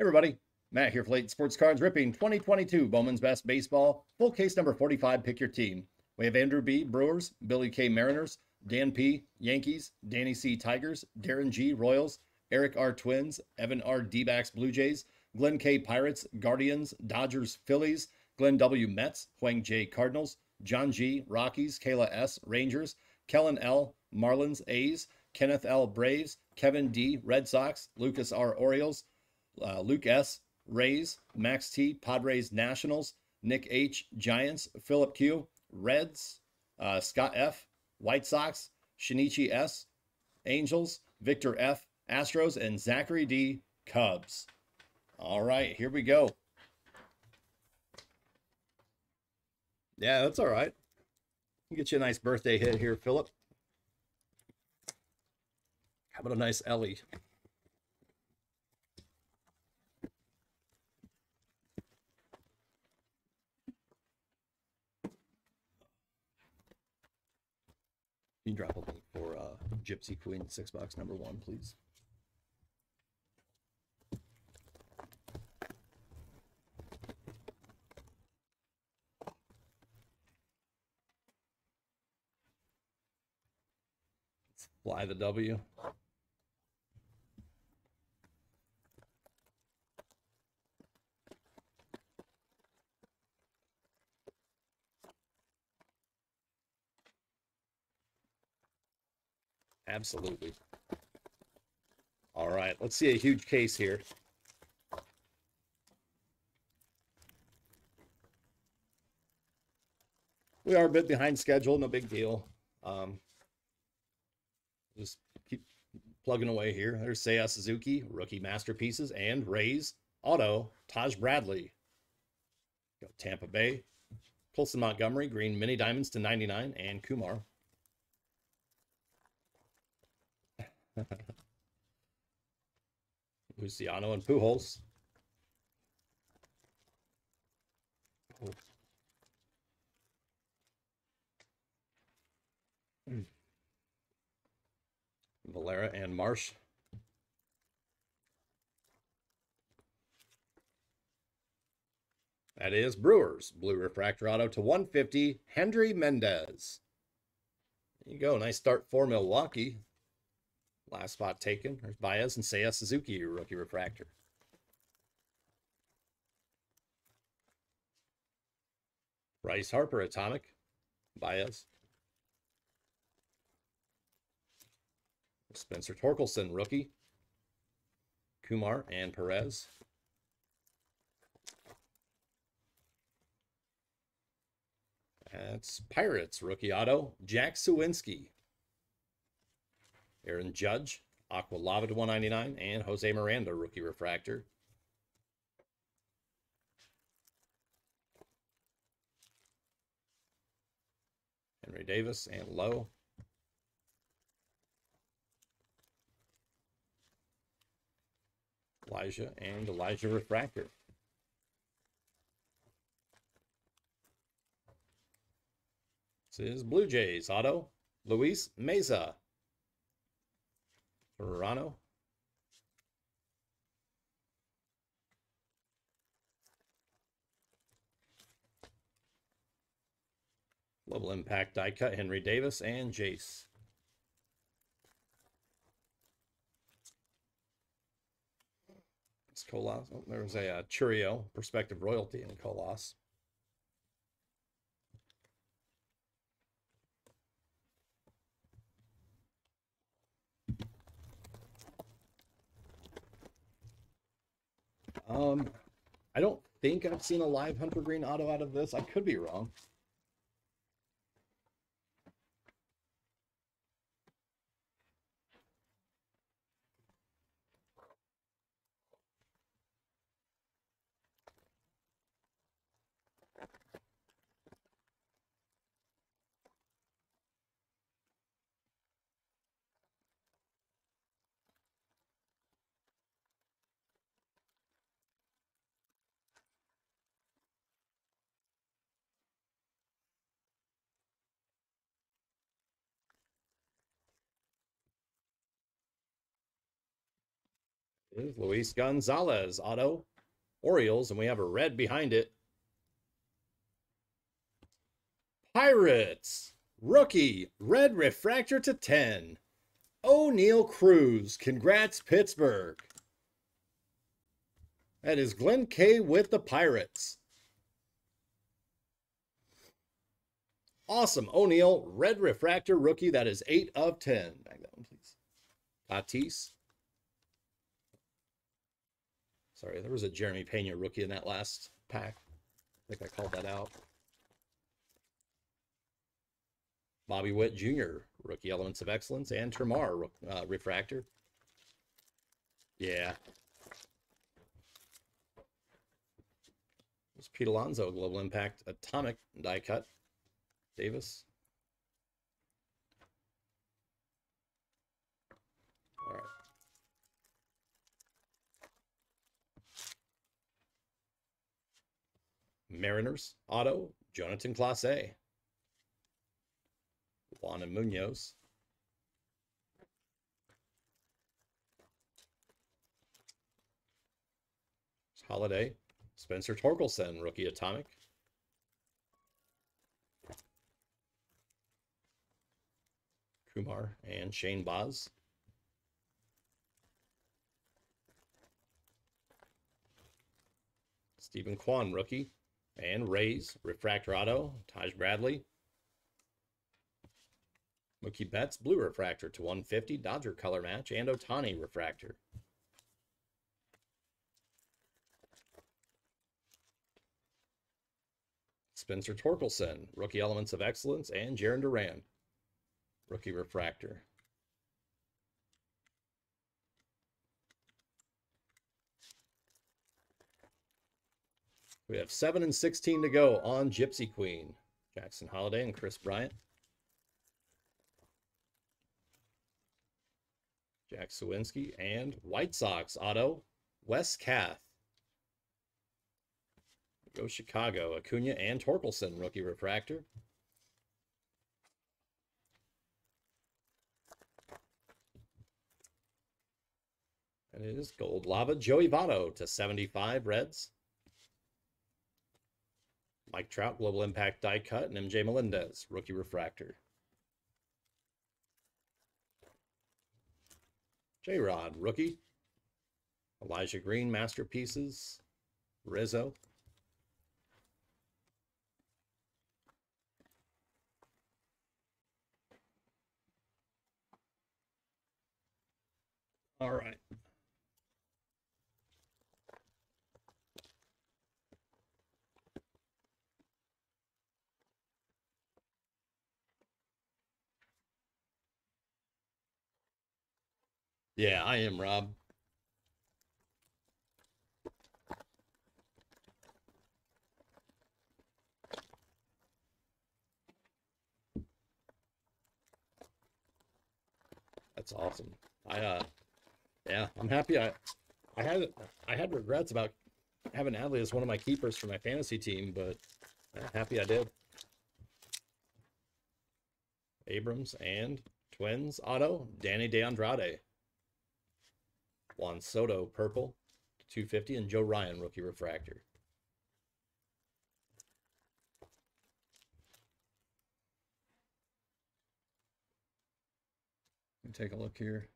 everybody, Matt here for Layton Sports Cards, ripping 2022 Bowman's Best Baseball, full case number 45, pick your team. We have Andrew B. Brewers, Billy K. Mariners, Dan P. Yankees, Danny C. Tigers, Darren G. Royals, Eric R. Twins, Evan R. D-backs Blue Jays, Glenn K. Pirates, Guardians, Dodgers, Phillies, Glenn W. Mets, Huang J. Cardinals, John G. Rockies, Kayla S. Rangers, Kellen L. Marlins, A's, Kenneth L. Braves, Kevin D. Red Sox, Lucas R. Orioles, uh, Luke S. Rays, Max T. Padres Nationals, Nick H. Giants, Philip Q. Reds, uh, Scott F. White Sox, Shinichi S. Angels, Victor F. Astros, and Zachary D. Cubs. All right, here we go. Yeah, that's all right. Get you a nice birthday hit here, Philip. How about a nice Elly? Can you drop a link for uh, Gypsy Queen six box number one, please? Fly the W. Absolutely. All right, let's see a huge case here. We are a bit behind schedule, no big deal. Um, just keep plugging away here. There's Seiya Suzuki, rookie masterpieces, and Rays auto Taj Bradley. Go Tampa Bay, Colson Montgomery, green mini diamonds to 99, and Kumar. Luciano and Pujols. Oh. Mm. Valera and Marsh. That is Brewers. Blue Refractor Auto to 150. Hendry Mendez. There you go. Nice start for Milwaukee. Last spot taken. There's Baez and Seiya Suzuki, rookie refractor. Bryce Harper, Atomic. Baez. Spencer Torkelson, rookie. Kumar and Perez. That's Pirates, rookie auto. Jack Suwinski. Aaron Judge, Aqua Lava to 199, and Jose Miranda, rookie refractor. Henry Davis and Lowe. Elijah and Elijah Refractor. This is Blue Jays auto. Luis Meza. Toronto. Global Impact die cut Henry Davis and Jace. It's Colas. Oh, there was a uh, Chourio Perspective Royalty in Colas. Um, I don't think I've seen a live Hunter Greene auto out of this. I could be wrong. Is Luis Gonzalez, auto, Orioles, and we have a red behind it. Pirates, rookie, red refractor to 10. Oneil Cruz, congrats, Pittsburgh. That is Glenn K with the Pirates. Awesome. Oneil, red refractor rookie. That is 8 of 10. Back that one, please. Tatis. Sorry, there was a Jeremy Pena rookie in that last pack. I think I called that out. Bobby Witt Jr., rookie elements of excellence, and Termarr uh, refractor. Yeah. It's Pete Alonso, Global Impact Atomic die cut. Davis. All right. Mariners, auto, Jonathan Clase. Juan and Munoz. Holliday, Spencer Torkelson, rookie atomic. Kumar and Shane Baz. Steven Kwan, rookie. And Rays, Refractor Auto, Taj Bradley. Mookie Betts, Blue Refractor to 150, Dodger Color Match, and Ohtani Refractor. Spencer Torkelson, Rookie Elements of Excellence, and Jarren Duran, Rookie Refractor. We have 7 and 16 to go on Gypsy Queen. Jackson Holliday and Kris Bryant. Jack Suwinski and White Sox auto, Wes Kath. Go Chicago, Acuna and Torkelson, rookie refractor. And it is gold lava Joey Votto to 75 Reds. Mike Trout, Global Impact die cut, and MJ Melendez, rookie refractor. J Rod, rookie. Elijah Green, masterpieces. Rizzo. All right. Yeah, I am, Rob. That's awesome. I uh yeah, I'm happy I I had I had regrets about having Adley as one of my keepers for my fantasy team, but I'm happy I did. Abrams and Twins Otto, Danny De Andrade. Juan Soto, purple, 250, and Joe Ryan, rookie refractor. take a look here.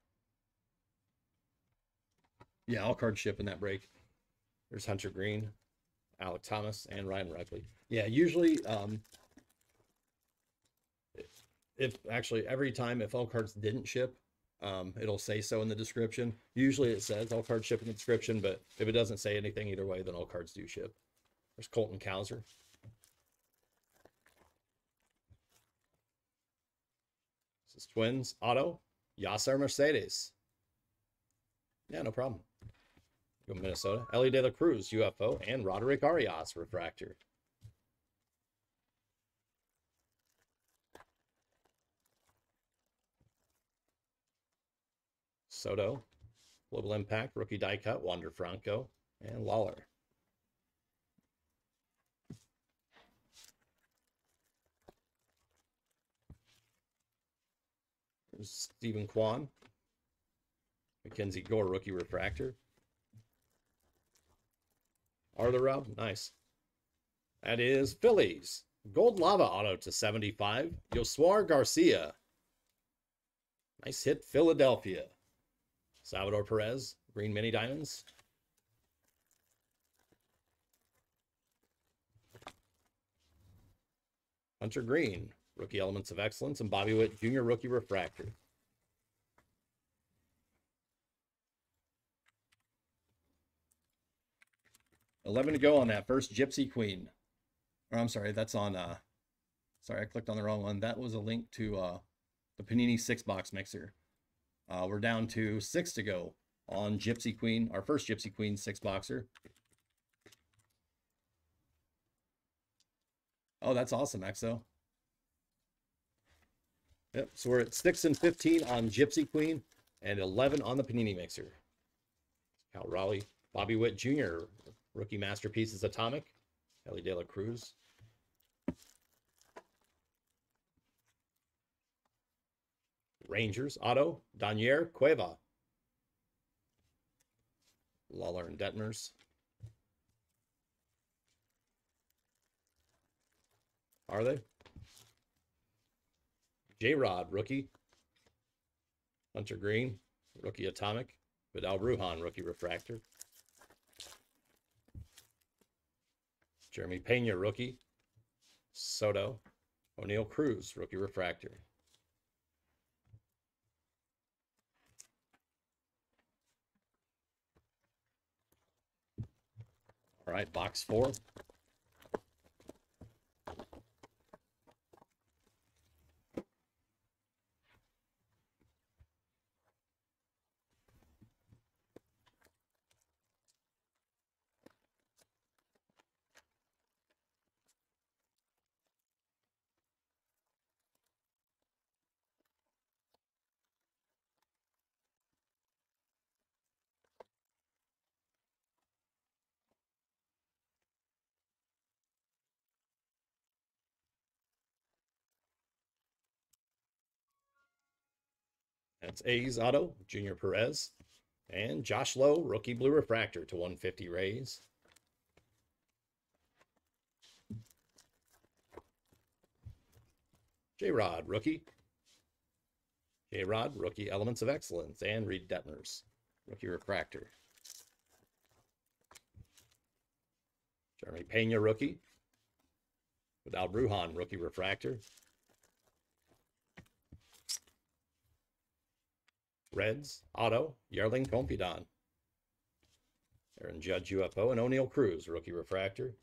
Yeah, all cards ship in that break. There's Hunter Greene, Alec Thomas, and Ryan Repley. Yeah, usually, um, if actually every time if all cards didn't ship, um, it'll say so in the description. Usually it says all cards ship in the description, but if it doesn't say anything either way, then all cards do ship. There's Colton Cowser. This is Twins Auto, Yasser Mercedes. Yeah, no problem. Go Minnesota. Elly De La Cruz, UFO, and Roderick Arias, Refractor. Soto, Global Impact, Rookie Die Cut, Wander Franco, and Lawlar. There's Steven Kwan, Mackenzie Gore, Rookie Refractor, Arthur Rob, nice. That is Phillies. Gold Lava Auto to 75. Yhoswar Garcia. Nice hit, Philadelphia. Salvador Perez, Green Mini Diamonds. Hunter Greene, Rookie Elements of Excellence, and Bobby Witt Jr. Rookie Refractor. Eleven to go on that first Gypsy Queen. Or I'm sorry, that's on uh sorry, I clicked on the wrong one. That was a link to uh the Panini six box mixer. Uh, we're down to six to go on Gypsy Queen, our first Gypsy Queen six boxer. Oh, that's awesome, Exo. Yep, so we're at 6 and 15 on Gypsy Queen and 11 on the Panini Mixer. Cal Raleigh, Bobby Witt Jr., Rookie Masterpieces Atomic, Elly De La Cruz. Rangers, Otto, Danyer, Cueva. Lawlar and Detmers. Are they? J Rod, rookie. Hunter Greene, rookie Atomic. Vidal Brujan, rookie Refractor. Jeremy Pena, rookie. Soto. Oneil Cruz, rookie Refractor. All right, box four. That's A's Auto, Junior Perez. And Josh Lowe, rookie blue refractor to 150 Rays. J Rod, rookie. J Rod, rookie Elements of Excellence. And Reid Detmers, rookie refractor. Jeremy Pena, rookie. Vidal Brujan, rookie refractor. Reds, Otto, Yerlin Confidan. Aaron Judge UFO and Oneil Cruz, rookie refractor.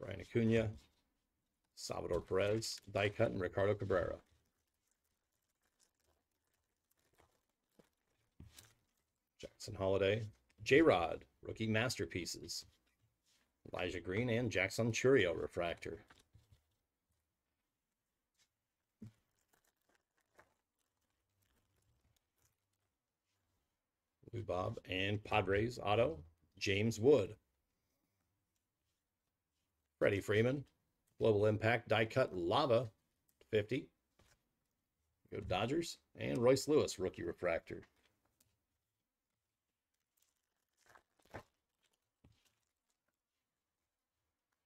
Brian Acuna, Salvador Perez, cut, and Ricardo Cabrera. Jackson Holliday, J Rod, rookie masterpieces. Elijah Green and Jackson Chourio refractor. Lou Bob and Padres auto, James Wood. Freddie Freeman, Global Impact die cut lava 50. Go Dodgers and Royce Lewis rookie refractor.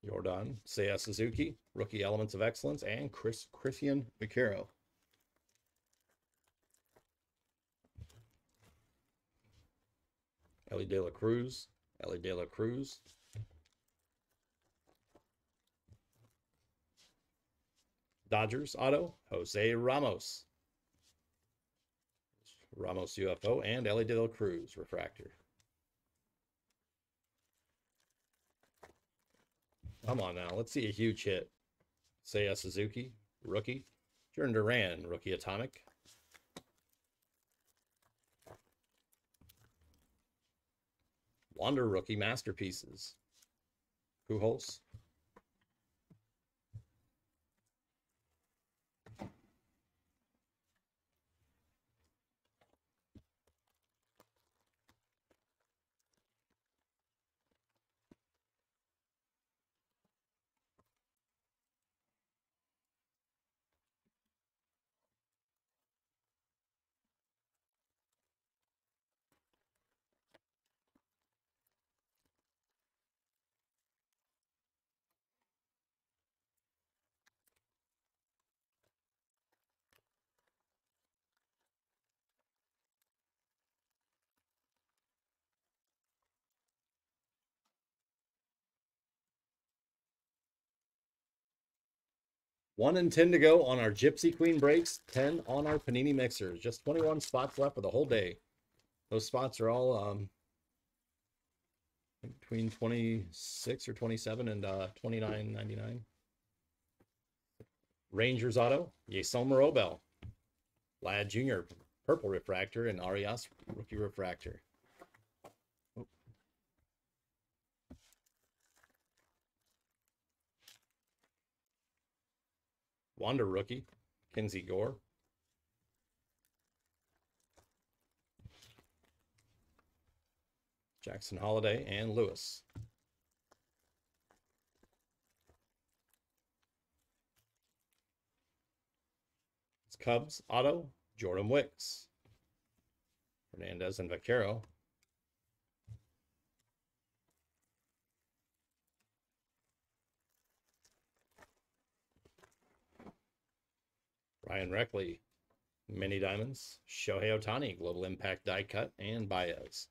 Jordan Seiya Suzuki, rookie elements of excellence, and Chris Christian Vaquero. Elly De La Cruz, Elly De La Cruz. Dodgers auto, Jose Ramos. Ramos UFO and Elly De La Cruz refractor. Come on now. Let's see a huge hit. Seiya Suzuki, rookie. Jordan Duran, rookie atomic. Wander rookie masterpieces. Pujols. One and 10 to go on our Gypsy Queen breaks, 10 on our Panini mixers. Just 21 spots left for the whole day. Those spots are all um, between 26 or 27 and uh, 29.99. Rangers auto, Yeison Morrobel. Lad Jr. purple refractor and Arias rookie refractor. Wander rookie, Kinsey Gore. Jackson Holliday and Lewis. It's Cubs Otto, Jordan Wicks. Hernandez and Vaquero. Ryan Reckley, Mini Diamonds, Shohei Ohtani, Global Impact Die Cut, and Baez.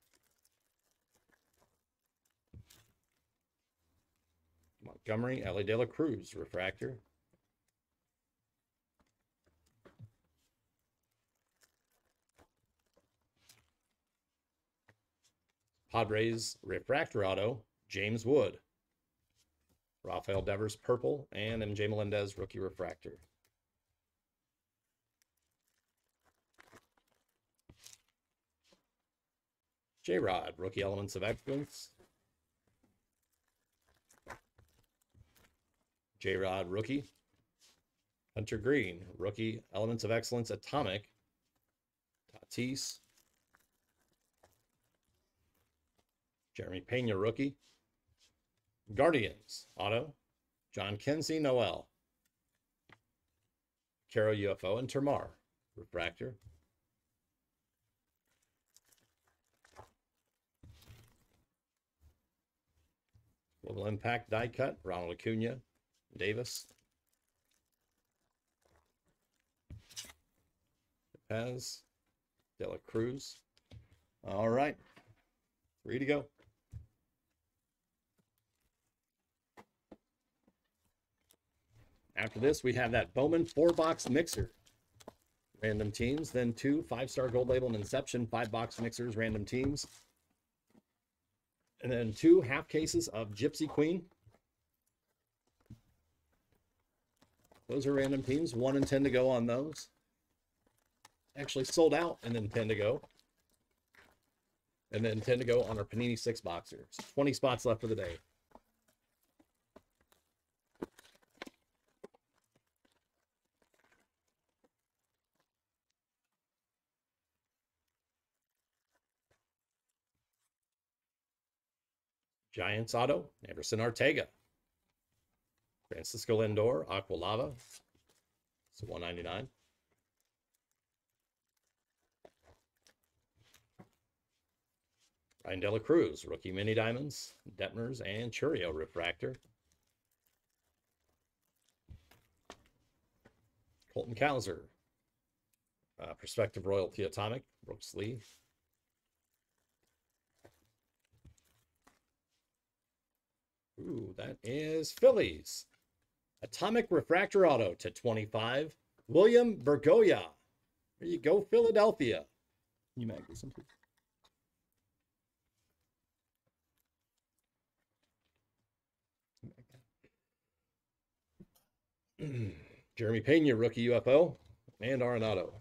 Montgomery, Elly De La Cruz, Refractor. Padres, Refractor Auto, James Wood. Rafael Devers, Purple, and MJ Melendez, Rookie Refractor. J Rod, Rookie Elements of Excellence. J Rod, Rookie. Hunter Greene, Rookie Elements of Excellence Atomic. Tatis. Jeremy Pena, Rookie. Guardians, Auto. Jhonkensy, Noel. Caro UFO and Termarr, Refractor. Global Impact die cut, Ronald Acuna, Davis. Paz, De La Cruz. All right, three to go. After this, we have that Bowman four box mixer. Random teams, then two five star gold label and Inception five box mixers, random teams. And then two half cases of Gypsy Queen. Those are random teams. One and 10 to go on those. Actually sold out and then 10 to go. And then 10 to go on our Panini six boxers. 20 spots left for the day. Giants Auto, Anderson Arteaga. Francisco Lindor, Aqua Lava. It's 199. Ryan De La Cruz, rookie mini diamonds, Detmers, and Chourio refractor. Colton Cowser, uh, Perspective Royalty Atomic, Brooks Lee. Ooh, that is Phillies. Atomic Refractor Auto to 25. William Bergolla. There you go, Philadelphia. You might get some. Jeremy Pena, rookie UFO, and Arenado.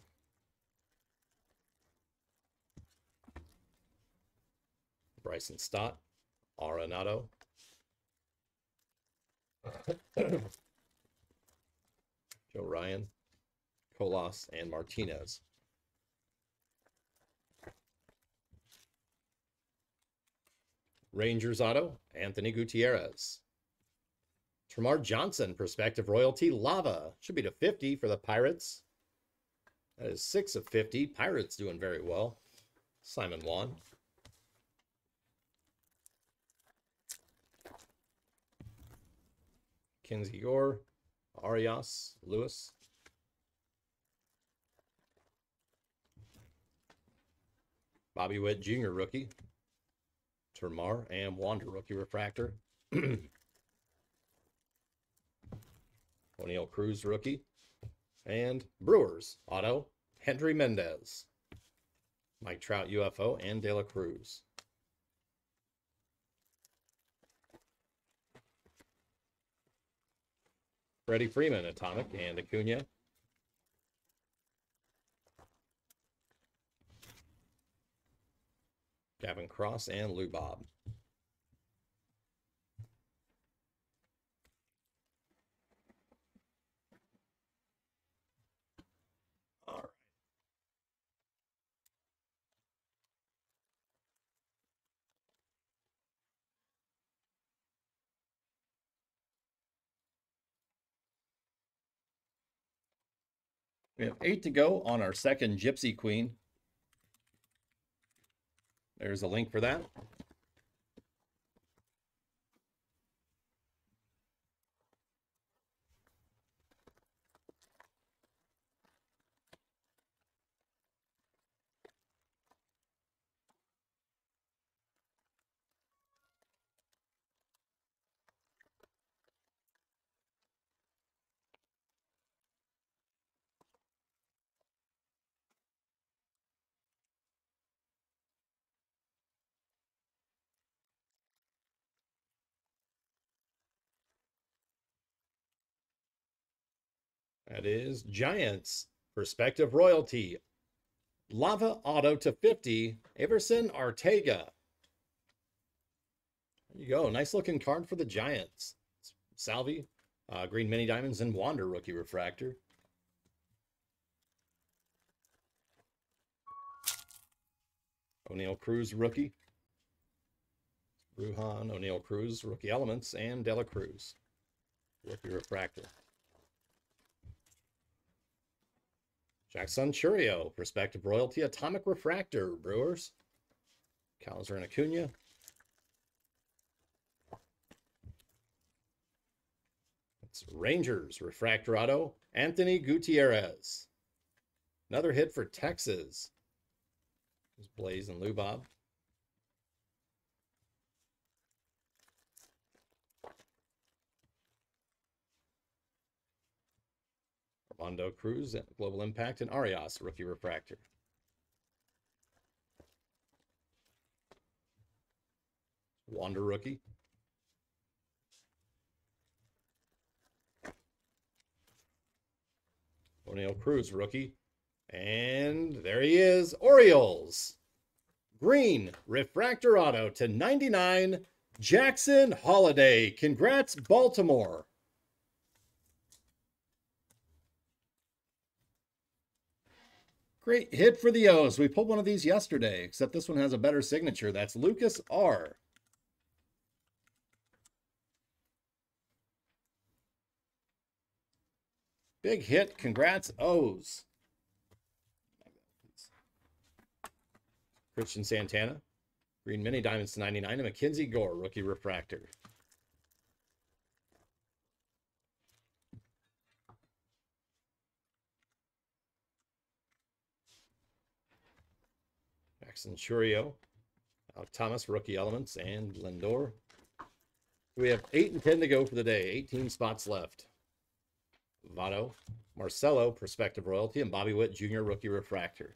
Bryson Stott, Arenado. Joe Ryan, Colas, and Martinez. Rangers Auto, Anthony Gutierrez. Termarr Johnson, Prospective Royalty, Lava. Should be to 50 for the Pirates. That is 6 of 50. Pirates doing very well. Simon Wan. Kinsey Gore, Arias, Lewis. Bobby Witt Jr. rookie. Termarr and Wander rookie refractor. Oneil Cruz rookie. And Brewers auto, Hendry Mendez. Mike Trout UFO and De La Cruz. Freddie Freeman atomic and Acuna. Gavin Cross and Lou Bob. All right. We have eight to go on our second Gypsy Queen. There's a link for that. That is Giants. Perspective Royalty. Lava Auto to 50. Aeverson Arteaga. There you go. Nice looking card for the Giants. Salvi, uh, Green Mini Diamonds, and Wander Rookie Refractor. Oneil Cruz Rookie. Brujan, Oneil Cruz, Rookie Elements, and Dela Cruz. Rookie Refractor. Jackson Chourio, Perspective Royalty, Atomic Refractor, Brewers. Calzer and Acuna. It's Rangers, Refractor Auto, Anthony Gutierrez. Another hit for Texas. Blaze and Lubob. Armando Cruz, Global Impact, and Arias, Rookie Refractor. Wander Rookie. Oneil Cruz, rookie. And there he is, Orioles. Green, Refractor Auto to 99, Jackson Holliday. Congrats, Baltimore. Great hit for the O's. We pulled one of these yesterday, except this one has a better signature. That's Lucas R. Big hit. Congrats, O's. Christian Santana. Green Mini Diamonds to 99. And Mackenzie Gore, rookie refractor. Jackson Chourio. Alec Thomas, rookie elements, and Lindor. We have 8 and 10 to go for the day. 18 spots left. Votto, Marcelo, Perspective Royalty, and Bobby Witt Jr., Rookie Refractor.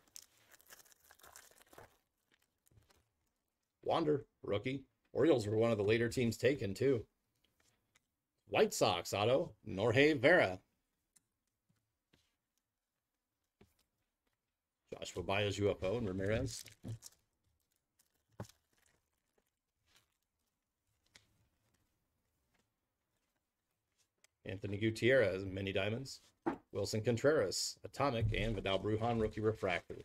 Wander, rookie. Orioles were one of the later teams taken, too. White Sox Otto, Norge Vera. Baez UFO and Ramirez. Anthony Gutierrez, Mini Diamonds. Willson Contreras, Atomic, and Vidal Brujan, Rookie Refractor.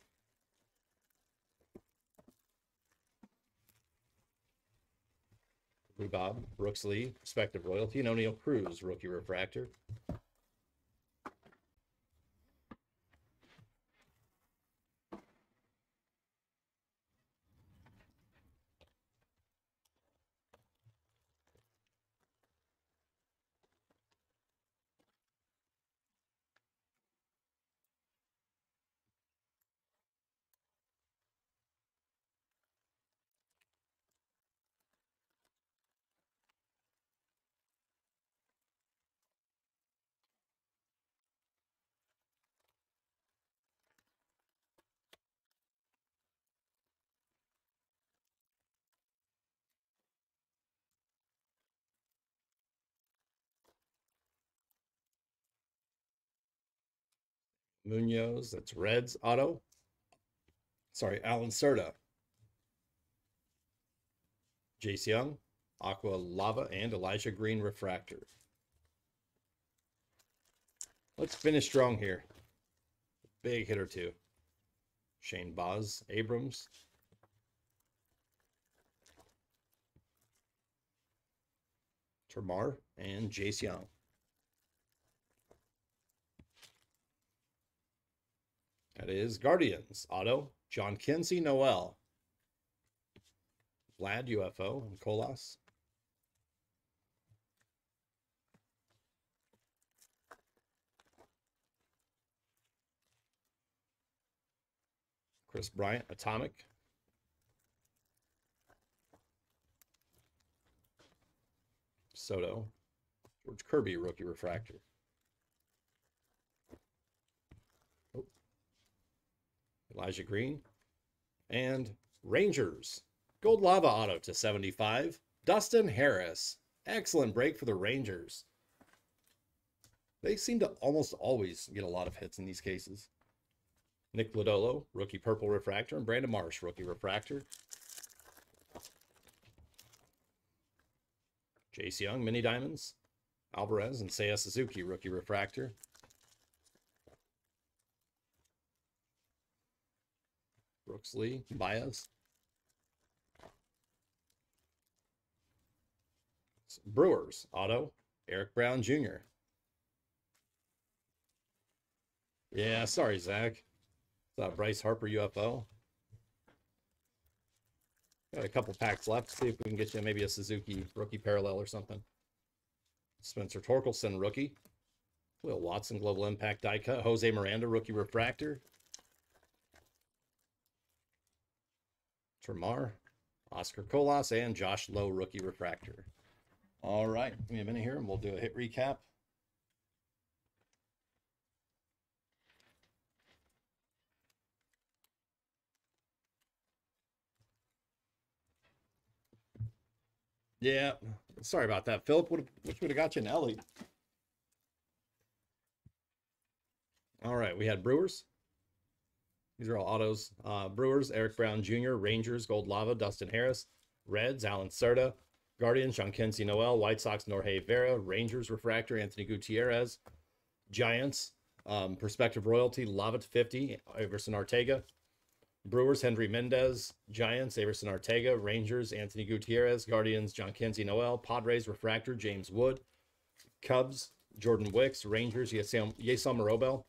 Bob, Brooks Lee, Perspective Royalty, and Oneil Cruz, Rookie Refractor. Munoz, that's Reds auto. Sorry, Allan Cerda. Jace Jung, Aqua Lava, and Elijah Green Refractor. Let's finish strong here. Big hit or two. Shane Baz, Abrams. Termarr and Jace Jung. That is Guardians, Otto, Jhonkensy, Noel, Vlad, UFO, and Colas. Kris Bryant, Atomic. Soto. George Kirby, rookie refractor. Elijah Green. And Rangers. Gold Lava Auto to 75. Dustin Harris. Excellent break for the Rangers. They seem to almost always get a lot of hits in these cases. Nick Lodolo, rookie purple refractor, and Brandon Marsh, rookie refractor. Jace Jung, mini diamonds. Alvarez and Seiya Suzuki, rookie refractor. Lee, Baez. Brewers, auto, Eric Brown Jr. Yeah, sorry, Zach. Uh, Bryce Harper UFO. Got a couple packs left. See if we can get you maybe a Suzuki rookie parallel or something. Spencer Torkelson rookie. Will Watson Global Impact die cut. Jose Miranda rookie refractor. Termarr, Oscar Colas, and Josh Lowe rookie refractor. All right, give me a minute here and we'll do a hit recap. Yeah, sorry about that, Philip. Which would have got you an Elly. All right, we had Brewers. These are all autos. Uh, Brewers, Eric Brown Jr., Rangers, Gold Lava, Dustin Harris, Reds, Allan Cerda, Guardians, Sean Kinsey Noel, White Sox, Norge Vera, Rangers, Refractor, Anthony Gutierrez, Giants, um, Perspective Royalty, Lava 50, Aeverson Arteaga, Brewers, Hendry Mendez. Giants, Aeverson Arteaga. Rangers, Anthony Gutierrez. Guardians, Jhonkensy Noel. Padres, Refractor, James Wood. Cubs, Jordan Wicks. Rangers, Yeison Morrobel.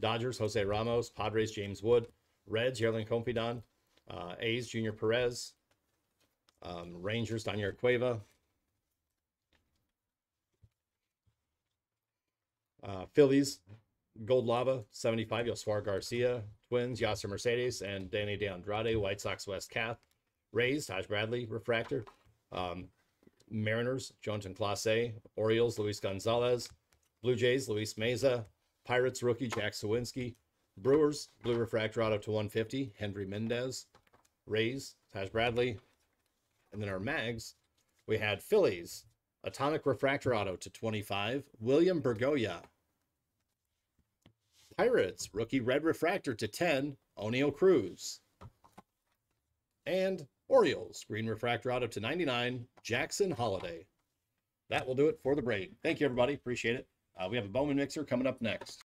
Dodgers, Jose Ramos. Padres, James Wood. Reds, Yerlin Confidan. Uh, A's, Junior Perez. Um, Rangers, Daniel Cueva. Uh, Phillies, Gold Lava, 75, Yhoswar Garcia. Twins, Yasser Mercedes, and Danny De Andrade. White Sox, Wes Kath. Rays, Taj Bradley, Refractor. Um, Mariners, Jonathan Clase. Orioles, Luis Gonzalez. Blue Jays, Luis Meza. Pirates, rookie, Jack Suwinski. Brewers, Blue Refractor Auto to 150, Hendry Mendez. Rays, Taj Bradley. And then our mags, we had Phillies, Atomic Refractor Auto to 25, William Bergolla. Pirates, rookie red refractor to 10, Oneil Cruz. And Orioles, green refractor auto to 99, Jackson Holliday. That will do it for the break. Thank you, everybody. Appreciate it. Uh, we have a Bowman mixer coming up next.